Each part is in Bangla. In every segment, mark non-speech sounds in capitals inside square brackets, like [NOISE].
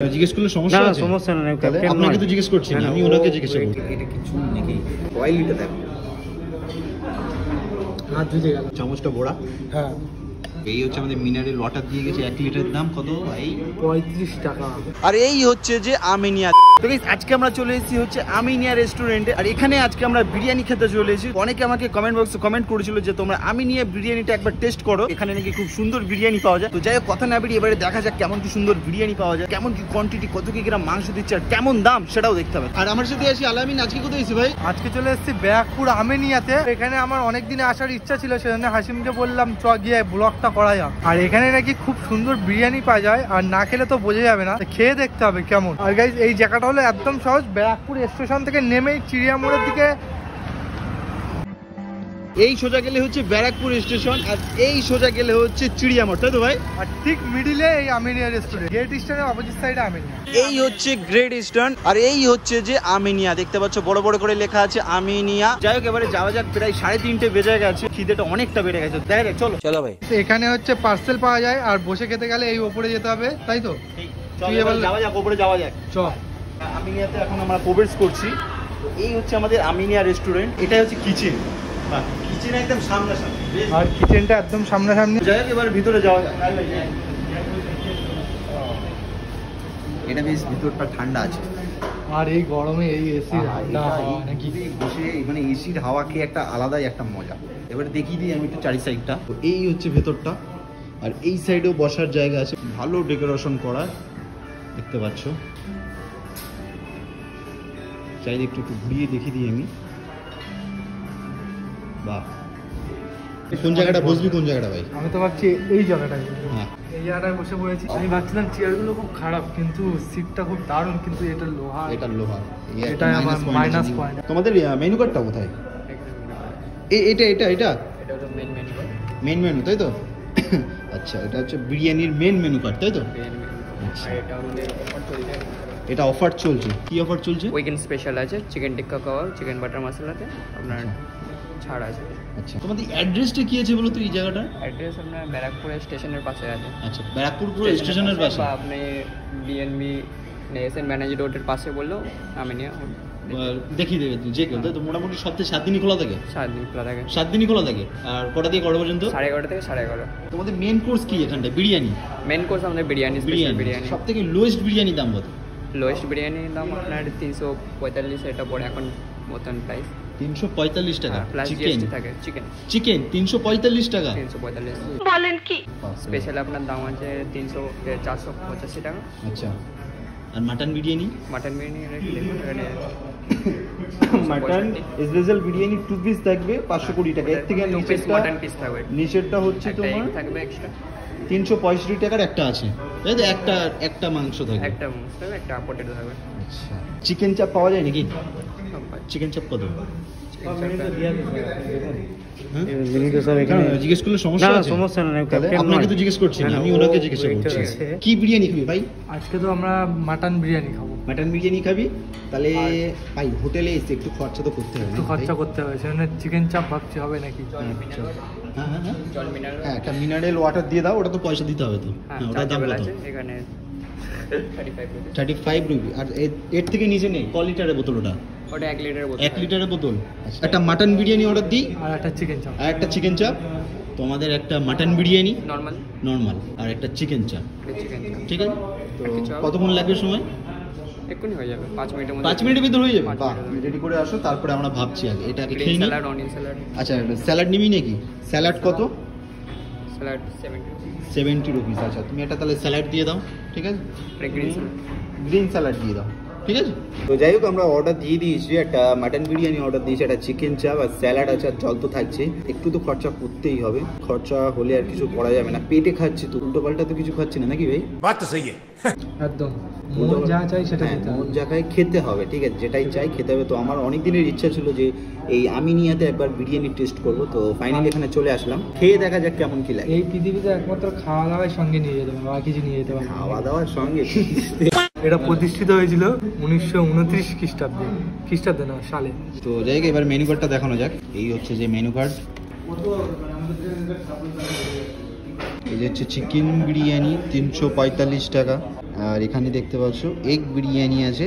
জিজ্ঞেস করলে সমস্যা না না আছে? সমস্যা নেই ক্যাপ্টেন আপনাকে তো জিজ্ঞেস করছি না না, না, আমি ওনাকে জিজ্ঞেস করব এটা কিছু নাকি অয়েলিটা দেখো। হাত ধুয়ে গেল। চামচটা বড়া হ্যাঁ। এই হচ্ছে আমাদের মিনারেল ওয়াটার দিয়ে গেছে এক লিটারের দাম কত? ভাই? পঁয়ত্রিশ টাকা। আর এই হচ্ছে যে আমিনিয়া। তো আজকে আমরা চলে এসেছি হচ্ছে আমিনিয়া রেস্টুরেন্টে আর এখানে আজকে আমরা বিরিয়ানি খেতে চলে এসেছি। অনেকে আমাকে কমেন্ট বক্সে কমেন্ট করেছিল যে তোমরা আমিনিয়া বিরিয়ানিটা একবার টেস্ট করো। এখানে নাকি খুব সুন্দর বিরিয়ানি পাওয়া যায়। তো যাই হোক কথা না বেরিয়ে এবারে দেখা যাক কেমন কি সুন্দর বিরিয়ানি পাওয়া যায় কেমন কি কোয়ান্টিটি কত কি গ্রাম মাংস দিচ্ছে আর কেমন দাম সেটাও দেখতে হবে। আর আমার সাথে আছি আলামিন আজকে কোথায় এসেছি ভাই? আজকে চলে এসেছি ব্যারাকপুর আমেনিয়াতে। এখানে আমার অনেক দিনে আসার ইচ্ছা ছিল সেজন্য হাসিমকে বললাম চ গিয়ে ব্লগটা করা যাক। আর এখানে নাকি খুব সুন্দর বিরিয়ানি পাওয়া যায়, আর না খেলে তো বোঝা যাবে না। খেয়ে দেখতে হবে কেমন। আর গাইজ এই জায়গাটা হলো একদম সহজ। ব্যারাকপুর স্টেশন থেকে নেমেই চিড়িয়া মোড়ের দিকে এই সোজা গেলে হচ্ছে ব্যারাকপুর স্টেশন আর এই সোজা গেলে হচ্ছে চিড়িয়ামঠ তাই তো ভাই? আর ঠিক মিডিলে এই আমিনিয়া রেস্টুরেন্ট গেট স্টেশনের অপোজিট সাইডে আমিনিয়া। এই হচ্ছে গ্রেট ইস্টার্ন আর এই হচ্ছে যে আমিনিয়া দেখতে পাচ্ছ বড় বড় করে লেখা আছে আমিনিয়া। যাই হোক এবারে যাওয়া যাক প্রায় সাড়ে তিনটে বেজে গেছে খিদেটা অনেকটা বেড়ে গেছে। দেখা চলো। চলো ভাই। এখানে হচ্ছে পার্সেল পাওয়া যায় আর বসে খেতে গেলে এই ওপরে যেতে হবে তাই তো? চলো যাওয়া যাক ওপরে যাওয়া যাক। চ। আমিনিয়াতে এখন আমরা প্রবেশ করছি। এই হচ্ছে আমাদের আমিনিয়া রেস্টুরেন্ট এটাই হচ্ছে কিচেন কিচেন একদম সামনাসামনি আর কিচেনটা একদম সামনাসামনি। যাই এবার ভিতরে যাওয়া যাক। এটা বেশ ভিতরটা ঠান্ডা আছে। আর এই গরমে এই এসি আহা, এটা বসে মানে এসির হাওয়া খেয়ে একটা আলাদাই একটা মজা। এবারে দেখিয়ে দিই আমি একটু চারি সাইডটা এই হচ্ছে ভেতরটা আর এই সাইডেও বসার জায়গা আছে। ভালো ডেকোরেশন করা দেখতে পাচ্ছ। চাইলে একটু একটু ঘুরিয়ে দেখিয়ে দিই আমি। বাহ। কোন জায়গাটা বসবি কোন জায়গাটা ভাই? আমি তো ভাবছি এই জায়গাটায় হ্যাঁ। এই জায়গাটায় বসে পড়েছি। আমি ভাবছিলাম চেয়ারগুলো খুব খারাপ কিন্তু সিটটা খুব দারুণ কিন্তু এটা লোহা। এটা একটা এটাই আমার আছে। point। তোমাদের মেনু কার্ডটা কোথায়? এ- এটা এটা এটা? মেন মেনু তাই তো? আচ্ছা এটা হচ্ছে বিরিয়ানির মেন মেনু কার্ড তাই তো? আচ্ছা। এটা অফার চলছে। কি অফার চলছে? উইকেন্ড স্পেশাল আছে chicken tikka kabab chicken butter মশলাতে আপনার ছাড় আছে। আচ্ছা। তোমাদের অ্যাড্রেসটা কি আছে বলো তো এই জায়গাটা অ্যাড্রেস আপনার ব্যারাকপুর স্টেশনের পাশে আছে। আচ্ছা ব্যারাকপুর পুরো স্টেশনের পাশে। আপনি বিএনবি এসএন ম্যানেজার রোডের পাশে বললেও আমি নিয়ে দেখিয়ে দেবে যে কেউ। তাই তো মোটামুটি সপ্তাহে সাত দিনই খোলা থাকে? সাত দিন খোলা থাকে। সাত দিনই খোলা থাকে? আর কটা থেকে কটা পর্যন্ত? সাড়ে এগারোটা থেকে সাড়ে এগারো। তোমাদের মেন কোর্স কি এখানটা বিরিয়ানি? মেন কোর্স আমাদের বিরিয়ানি বিরিয়ানি। বিরিয়ানি। সব থেকে লোয়েস্ট বিরিয়ানি দাম কত? লোয়েস্ট বিরিয়ানির দাম আপনার তিনশো পঁয়তাল্লিশ এটা পড়ে এখন মতন প্রাইস তিনশো পঁয়তাল্লিশ টাকা। চিকেন থাকে চিকেন চিকেন তিনশো পঁয়তাল্লিশ টাকা। তিনশো পঁয়তাল্লিশ। বলেন কি? স্পেশাল আপনার দাম আছে তিনশো চারশো পঁচাশি টাকা। আচ্ছা। আর mutton biryani? Mutton biryani mutton special [COUGHS] biryani two piece থাকবে পাঁচশো কুড়ি টাকা। এর থেকে নিচেরটা মাটন পিস থাকবে। নিচেরটা হচ্ছে একটা তোমার থাকবে এক্সট্রা তিনশো পঁয়ষট্টি টাকার একটা আছে। তাই তো একটা একটা মাংস থাকবে। একটা থাকবে একটা পটেটো থাকবে। আচ্ছা। চিকেন চাপ পাওয়া যায় নাকি। চিকেন চাপ কত? হ্যাঁ? জিজ্ঞেস করলে সমস্যা না, না, আছে। সমস্যা নেই, আপনাকে তো জিজ্ঞেস করছি না না, না, আমি ওনাকে জিজ্ঞেস করছি। কি বিরিয়ানি খাবি ভাই? আজকে তো আমরা মাটন বিরিয়ানি খাব। মাটন বিরিয়ানি খাবি? তাহলে ভাই হোটেলে এসে একটু খরচা তো করতে হবে একটু খরচা করতে হবে সেজন্য চিকেন চাপ ভাবছি হবে নাকি? আচ্ছা। হ্যাঁ হ্যাঁ হ্যাঁ। জল মিনারেল হ্যাঁ একটা মিনারেল ওয়াটার দিয়ে দাও ওটা তো পয়সা দিতে হবে তো। দাম কত? এখানে thirty five thirty five rupee আর এর- এর থেকে নিচে নেই ক লিটারের বোতল ওটা? ওটা এক লিটার বোতল এক লিটারের বোতল। একটা মাটন বিরিয়ানি অর্ডার দিই। আর একটা চিকেন চাপ আর একটা চিকেন চাপ তোমাদের একটা মাটন বিরিয়ানি নর্মাল নর্মাল আর একটা চিকেন চাপ চিকেন ঠিক আছে? তো? কতক্ষণ লাগবে সময়? এক্ষুনি হয়ে যাবে। পাঁচ মিনিটের মধ্যে পাঁচ মিনিটের ভিতর হয়ে যাবে? পাঁচ বাহ রেডি করে আসো তারপরে আমরা ভাবছি আগে। এটা আগে খেয়ে নিই। স্যালাড অনিয়ন স্যালাড আচ্ছা স্যালাড নিবি নাকি? স্যালাড কত? স্যালাড সেভেন্টি সেভেন্টি রুপিস আচ্ছা তুমি একটা তাহলে স্যালাড দিয়ে দাও। ঠিক আছে? গ্রিন স্যালাড গ্রিন স্যালাড দিয়ে দাও। ঠিক আছে? তো যাই হোক আমরা অর্ডার দিয়ে দিয়েছি একটা মাটন বিরিয়ানি অর্ডার দিয়েছি একটা চিকেন চাপ আর স্যালাড আছে আর জল তো থাকছে। একটু তো খরচা করতেই হবে। খরচা হলে আর কিছু করা যাবে না। পেটে খাচ্ছি তো উল্টো পাল্টা তো কিছু খাচ্ছি না নাকি ভাই? বাচ্চা সেই একদম। [LAUGHS] হ্যাঁ, মন যা চাই সেটা মন যা খাই খেতে হবে ঠিক আছে? যেটাই চাই খেতে হবে। তো আমার অনেক দিনের ইচ্ছা ছিল যে এই আমি নিয়াতে একবার বিরিয়ানি টেস্ট করব। তো ফাইনালি এখানে চলে আসলাম। খেয়ে দেখা যাক কেমন কি লাগে। এই পৃথিবীতে একমাত্র খাওয়া দাওয়ার সঙ্গে নিয়ে যেতে হবে বাকি কিছু নিয়ে যেতে হবে খাওয়া দাওয়ার সঙ্গে? [LAUGHS] এটা প্রতিষ্ঠিত হয়েছিল উনিশশো উনত্রিশ খ্রিস্টাব্দে খ্রিস্টাব্দে না, সালে। তো যাই এবার মেনু কার্ডটা দেখানো যাক। এই হচ্ছে যে মেনু কার্ড এই হচ্ছে চিকেন বিরিয়ানি, তিনশো পঁয়তাল্লিশ টাকা। আর এখানে দেখতে পাচ্ছ এগ বিরিয়ানি আছে,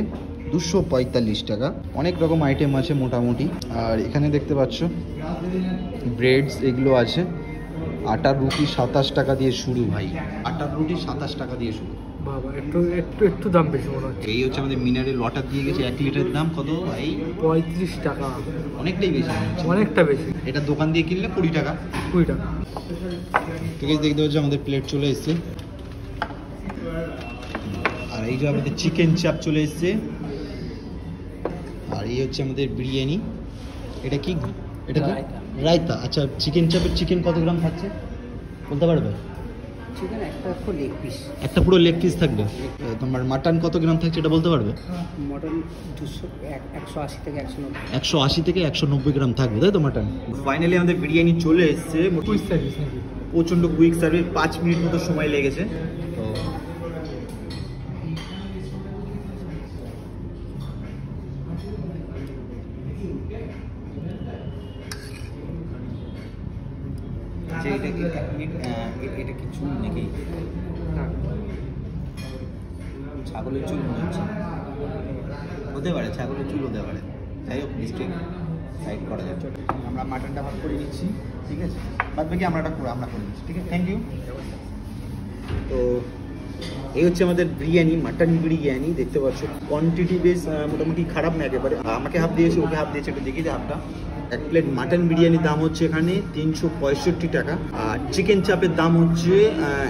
দুশো পঁয়তাল্লিশ টাকা। অনেক রকম আইটেম আছে মোটামুটি। আর এখানে দেখতে পাচ্ছ ব্রেডস এগুলো আছে। আটার রুটি সাতাশ টাকা দিয়ে শুরু, ভাই। আটার রুটি সাতাশ টাকা দিয়ে শুরু। বাবা একটু একটু একটু দাম বেশি মনে হচ্ছে। এই হচ্ছে আমাদের মিনারেল ওয়াটার দিয়ে গেছে এক লিটারের দাম কত ভাই? পঁয়ত্রিশ টাকা। অনেকটাই বেশি অনেকটা বেশি। এটা দোকান দিয়ে কিনলে কুড়ি টাকা। কুড়ি টাকা। ঠিক আছে দেখতে পাচ্ছি আমাদের প্লেট চলে এসছে। আর এই যে আমাদের চিকেন চাপ চলে এসছে। আর এই হচ্ছে আমাদের বিরিয়ানি। এটা কি? এটা কি? রায়তা। রায়তা। আচ্ছা চিকেন চাপের চিকেন কত গ্রাম থাকছে বলতে পারবে? চিকেন একটা ফুল লেগ পিস একটা পুরো লেগ পিস থাকবে? তোমার মাটন কত গ্রাম থাকছে এটা বলতে পারবে? মটন দুশো একশো আশি থেকে একশো নব্বই। একশো আশি থেকে একশো নব্বই গ্রাম থাকবে তাই তো মাটন ফাইনালি আমাদের বিরিয়ানি চলে এসছে। কুইজ সার্ভিস প্রচণ্ড কুইক সার্ভিস পাঁচ মিনিট মতো সময় লেগেছে তো আচ্ছা, এটা এটা কি চুল নাকি? ছাগলের চুল মনে হচ্ছে। হতে পারে ছাগলের চুল হতে পারে। যাই হোক মিস্টেক সাইড করা যাবে। আমরা মাটনটা ভাগ করে নিচ্ছি ঠিক আছে? বাদ বাকি আমরা এটা আমরা করে নিচ্ছি ঠিক আছে? থ্যাংক ইউ তো এই হচ্ছে আমাদের বিরিয়ানি মাটন বিরিয়ানি। দেখতে পাচ্ছ কোয়ান্টিটি বেশ মোটামুটি খারাপ না একেবারে। আমাকে হাফ দিয়েছে ওকে হাফ দিয়েছে একটু দেখি যে হাফটা। এক প্লেট মাটন বিরিয়ানির দাম হচ্ছে এখানে তিনশো পঁয়ষট্টি টাকা। আর চিকেন চাপের দাম হচ্ছে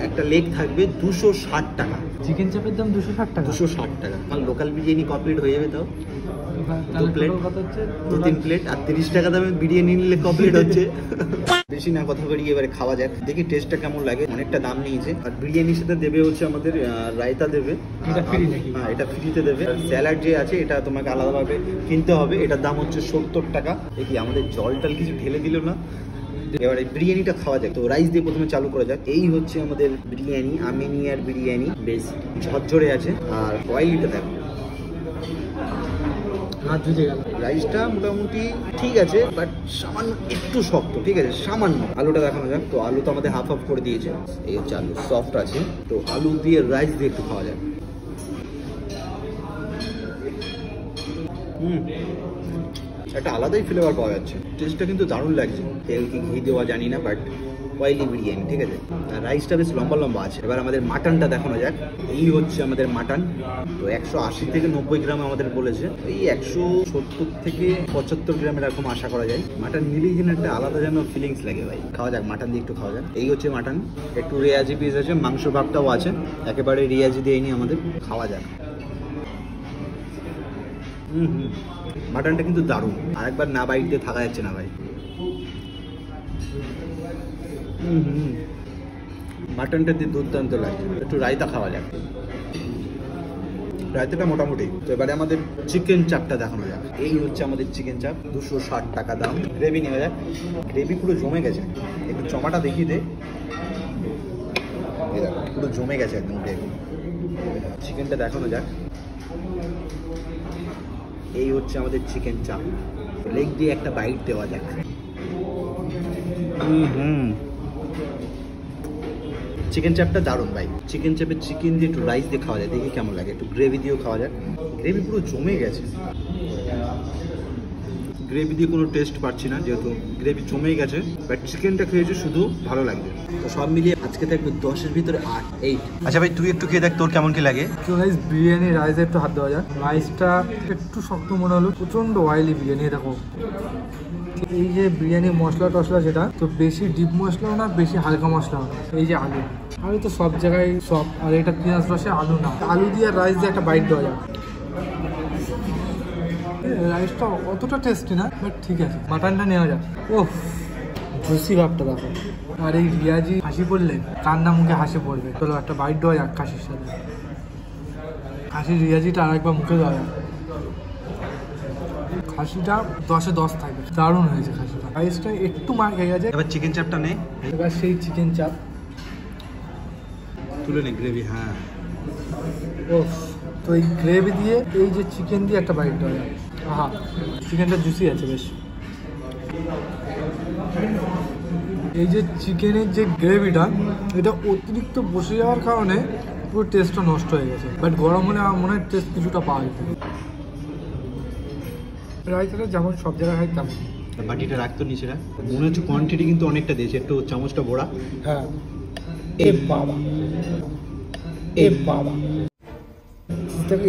একটা লেগ থাকবে দুশো ষাট টাকা। চিকেন চাপের দাম দুশো ষাট টাকা? দুশো ষাট টাকা। আমার লোকাল বিরিয়ানি কমপ্লিট হয়ে যাবে তাও কত হচ্ছে? দু তিন প্লেট আর তিরিশ টাকা দামে বিরিয়ানি নিলে কমপ্লিট [LAUGHS] হচ্ছে। বেশি না কথা করি এবারে খাওয়া যাক। দেখি টেস্টটা কেমন লাগে। অনেকটা দাম নিয়েছে। আর বিরিয়ানির সাথে দেবে হচ্ছে আমাদের রায়তা দেবে? হ্যাঁ এটা ফ্রিতে দেবে। স্যালাড যে আছে এটা তোমাকে আলাদাভাবে কিনতে হবে। এটার দাম হচ্ছে সত্তর টাকা। দেখি আমাদের জল টল কিছু ঢেলে দিল না। এবারে বিরিয়ানিটা খাওয়া যাক। তো রাইস দিয়ে প্রথমে চালু করা যাক। এই হচ্ছে আমাদের বিরিয়ানি আমিনিয়ার বিরিয়ানি। বেশ ঝরঝরে আছে। আর অয়েলিটা দেখো। হাত ধুতে গেল। রাইসটা মোটামুটি ঠিক আছে বাট সামান্য একটু শক্ত, ঠিক আছে, সামান্য। আলুটা দেখানো যাক, তো আলু তো আমাদের হাফ হাফ করে দিয়েছে। এই হচ্ছে আলু সফট আছে। তো আলু দিয়ে রাইস দিয়ে একটু খাওয়া যাক। হুম। একটা আলাদাই ফ্লেভার পাওয়া যাচ্ছে। টেস্টটা কিন্তু দারুণ লাগছে। তেল কি ঘি দেওয়া জানি না বাট অয়েলি বিরিয়ানি ঠিক আছে? আর রাইসটা বেশ লম্বা লম্বা আছে। এবার আমাদের মাটনটা দেখানো যাক। এই হচ্ছে আমাদের মাটন তো একশো আশি থেকে নব্বই গ্রাম আমাদের বলেছে। এই একশো সত্তর থেকে পঁচাত্তর গ্রাম এরকম আশা করা যায়। মাটন নিলেই যেন একটা আলাদা যেন ফিলিংস লাগে ভাই। খাওয়া যাক মাটন দিয়ে একটু খাওয়া যাক। এই হচ্ছে মাটন একটু রেয়াজি পিস আছে, মাংস ভাবটাও আছে। একেবারে রেয়াজি দিয়ে নিয়ে আমাদের। খাওয়া যাক। হুম হুম। মাটনটা কিন্তু দারুণ। আরেকবার না বাইক দিয়ে থাকা যাচ্ছে না ভাই। মাটনটা দিয়ে দুর্দান্ত লাগে। একটু রায়তা খাওয়া যাক। রায়তাটা মোটামুটি। তো এবারে আমাদের চিকেন চাপটা দেখানো যাক। এই হচ্ছে আমাদের চিকেন চাপ দুশো ষাট টাকা দাম। গ্রেভি নেওয়া যাক গ্রেভি পুরো জমে গেছে। একটু জমাটা দেখিয়ে দে। পুরো জমে গেছে একদম গ্রেভি চিকেনটা দেখানো যাক। এই হচ্ছে আমাদের চিকেন চাপ লেগ দিয়ে একটা বাইট দেওয়া যাক। চিকেন চাপটা দারুণ ভাই। চিকেন চাপের চিকেন দিয়ে একটু রাইস দিয়ে খাওয়া যায়। দেখি কেমন লাগে। একটু গ্রেভি দিয়েও খাওয়া যায়। গ্রেভি পুরো জমে গেছে। গ্রেভি দিয়ে কোনো টেস্ট পাচ্ছি না যেহেতু গ্রেভি জমেই গেছে বাট চিকেনটা খেয়েছি শুধু ভালো লাগবে তো সব মিলিয়ে আজকে থাকবে দশের ভিতরে আট এইট আচ্ছা ভাই তুই একটু খেয়ে দেখ তোর কেমন কি লাগে? তো রাইস বিরিয়ানি রাইসে একটু হাত দেওয়া যাক। রাইসটা একটু শক্ত মনে হলো প্রচণ্ড অয়েলি বিরিয়ানি এই দেখো। এই যে বিরিয়ানি মশলা টশলা যেটা তো বেশি ডিপ মশলাও না বেশি হালকা মশলাও না। এই যে আলু। আলু তো সব জায়গায় সব আর এটা পেঁয়াজ রসে আলু না। আলু দিয়ে রাইস দিয়ে একটা বাইট দেওয়া যাক। রাইসটা অতটা টেস্টি না বাট ঠিক আছে মাটনটা নেওয়া যাক। ও জুসি ভাবটা দেখো। আর এই রিয়াজি হাসি পড়লে কান্না মুখে হাসি পড়বে? চলো একটা বাইট দেওয়া যাক কাশির সাথে। খাসির রিয়াজিটা আরেকবার মুখে দেওয়া যাক। খাসিটা দশে দশ থাকবে। দারুণ হয়েছে খাসিটা। রাইসটা একটু মার খেয়ে গেছে। এবার চিকেন চাপটা নে। এবার সেই চিকেন চাপ তুলে নে গ্রেভি হ্যাঁ। ও তো এই গ্রেভি দিয়ে এই যে চিকেন দিয়ে একটা বাইট দেওয়া যাবে আহা চিকেনটা জুসি আছে বেশ। এই যে চিকেনের যে গ্রেভিটা এটা অতিরিক্ত বসে যাওয়ার কারণে পুরো টেস্টটা নষ্ট হয়ে গেছে। বাট গরম হলে আমার মনে হয় টেস্ট কিছুটা পাওয়া যেত রাইসটা যেমন সব জায়গায় হয় তেমন। বাটিটা রাখতো নিচে না মনে হচ্ছে কোয়ান্টিটি কিন্তু অনেকটা দিয়েছে একটু চামচটা বড়া। হ্যাঁ। এ বাবা। এ বাবা।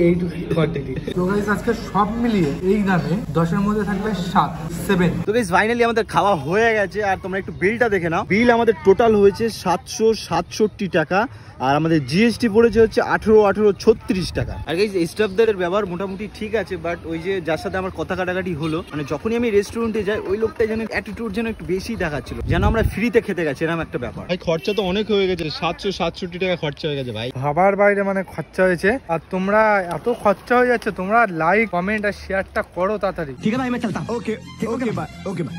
এইটুকু কোয়ান্টিটি তো গাইস আজকে সব মিলিয়ে এই দামে দশের মধ্যে থাকবে সাত সেভেন তো গাইস ফাইনালি আমাদের খাওয়া হয়ে গেছে। আর তোমরা একটু বিলটা দেখে নাও। বিল আমাদের টোটাল হয়েছে সাতশো সাতষট্টি টাকা। আর আমাদের জিএসটি পড়েছে হচ্ছে আঠেরো আঠেরো ছত্রিশ টাকা। আর গাইস স্টাফদের ব্যবহার মোটামুটি ঠিক আছে বাট ওই যে যার সাথে আমার কথা কাটাকাটি হলো মানে যখনই আমি রেস্টুরেন্টে যাই ওই লোকটা যেন অ্যাটিটিউড যেন একটু বেশি দেখাচ্ছিল। যেন আমরা ফ্রিতে খেতে গেছি এরকম একটা ব্যাপার। ভাই খরচা তো অনেক হয়ে গেছে। সাতশো সাতষট্টি টাকা খরচা হয়ে গেছে ভাই। ভাবার বাইরে মানে খরচা হয়েছে। আর তোমরা এত খরচা হয়ে যাচ্ছে। তোমরা লাইক কমেন্ট আর শেয়ারটা করো তাড়াতাড়ি। ঠিক আছে